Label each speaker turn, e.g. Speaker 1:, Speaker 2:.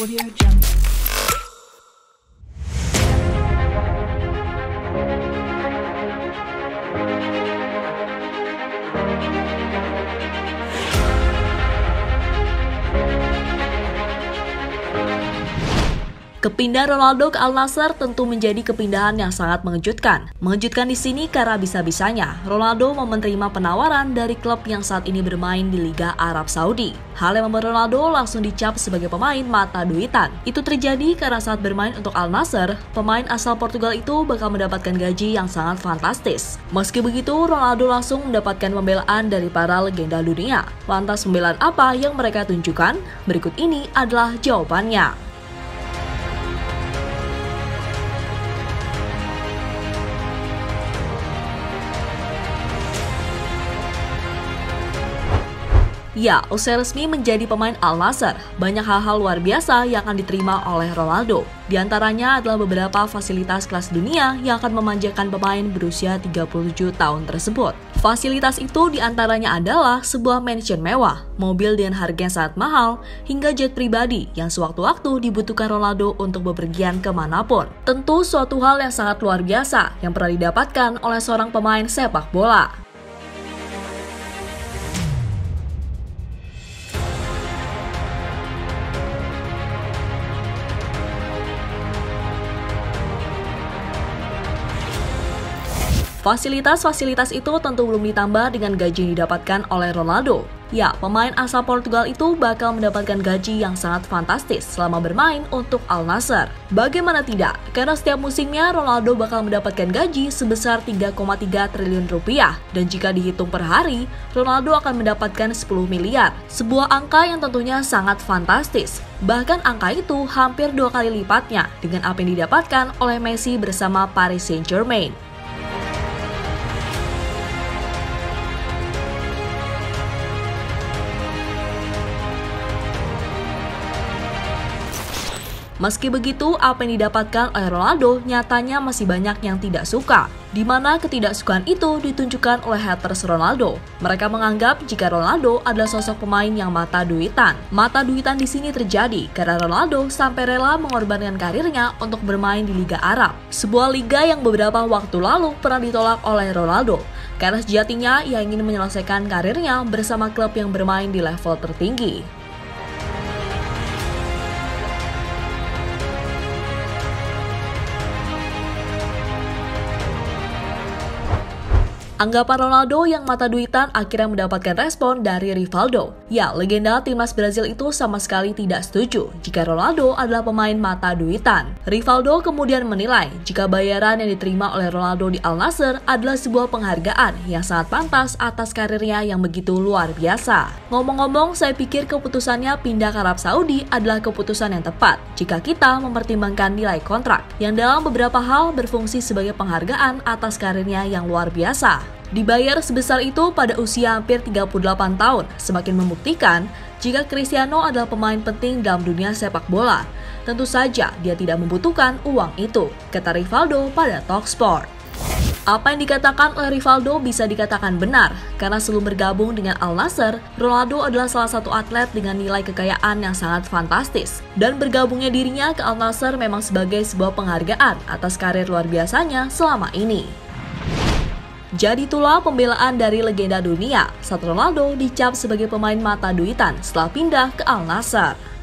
Speaker 1: Audio Jungle.
Speaker 2: Kepindahan Ronaldo ke Al Nassr tentu menjadi kepindahan yang sangat mengejutkan. Mengejutkan di sini karena bisa-bisanya Ronaldo mau menerima penawaran dari klub yang saat ini bermain di Liga Arab Saudi. Hal yang membuat Ronaldo langsung dicap sebagai pemain mata duitan. Itu terjadi karena saat bermain untuk Al Nassr, pemain asal Portugal itu bakal mendapatkan gaji yang sangat fantastis. Meski begitu, Ronaldo langsung mendapatkan pembelaan dari para legenda dunia. Lantas pembelaan apa yang mereka tunjukkan? Berikut ini adalah jawabannya. Ya, usai resmi menjadi pemain Al Nassr, banyak hal-hal luar biasa yang akan diterima oleh Ronaldo. Di antaranya adalah beberapa fasilitas kelas dunia yang akan memanjakan pemain berusia 37 tahun tersebut. Fasilitas itu di antaranya adalah sebuah mansion mewah, mobil dengan harga yang sangat mahal, hingga jet pribadi yang sewaktu-waktu dibutuhkan Ronaldo untuk bepergian ke mana pun. Tentu suatu hal yang sangat luar biasa yang pernah didapatkan oleh seorang pemain sepak bola. Fasilitas-fasilitas itu tentu belum ditambah dengan gaji yang didapatkan oleh Ronaldo. Ya, pemain asal Portugal itu bakal mendapatkan gaji yang sangat fantastis selama bermain untuk Al Nassr. Bagaimana tidak? Karena setiap musimnya Ronaldo bakal mendapatkan gaji sebesar 3,3 triliun rupiah. Dan jika dihitung per hari, Ronaldo akan mendapatkan 10 miliar. Sebuah angka yang tentunya sangat fantastis. Bahkan angka itu hampir dua kali lipatnya dengan apa yang didapatkan oleh Messi bersama Paris Saint-Germain. Meski begitu, apa yang didapatkan oleh Ronaldo nyatanya masih banyak yang tidak suka, di mana ketidaksukaan itu ditunjukkan oleh haters Ronaldo. Mereka menganggap jika Ronaldo adalah sosok pemain yang mata duitan. Mata duitan di sini terjadi karena Ronaldo sampai rela mengorbankan karirnya untuk bermain di Liga Arab, sebuah liga yang beberapa waktu lalu pernah ditolak oleh Ronaldo. Karena sejatinya ia ingin menyelesaikan karirnya bersama klub yang bermain di level tertinggi. Anggapan Ronaldo yang mata duitan akhirnya mendapatkan respon dari Rivaldo. Ya, legenda timnas Brazil itu sama sekali tidak setuju jika Ronaldo adalah pemain mata duitan. Rivaldo kemudian menilai jika bayaran yang diterima oleh Ronaldo di Al Nassr adalah sebuah penghargaan yang sangat pantas atas karirnya yang begitu luar biasa. Ngomong-ngomong, saya pikir keputusannya pindah ke Arab Saudi adalah keputusan yang tepat jika kita mempertimbangkan nilai kontrak yang dalam beberapa hal berfungsi sebagai penghargaan atas karirnya yang luar biasa. Dibayar sebesar itu pada usia hampir 38 tahun, semakin membuktikan jika Cristiano adalah pemain penting dalam dunia sepak bola. Tentu saja dia tidak membutuhkan uang itu, kata Rivaldo pada Talksport. Apa yang dikatakan oleh Rivaldo bisa dikatakan benar, karena sebelum bergabung dengan Al Nassr, Ronaldo adalah salah satu atlet dengan nilai kekayaan yang sangat fantastis. Dan bergabungnya dirinya ke Al Nassr memang sebagai sebuah penghargaan atas karir luar biasanya selama ini. Jadi itulah pembelaan dari legenda dunia saat Ronaldo dicap sebagai pemain mata duitan setelah pindah ke Al Nassr.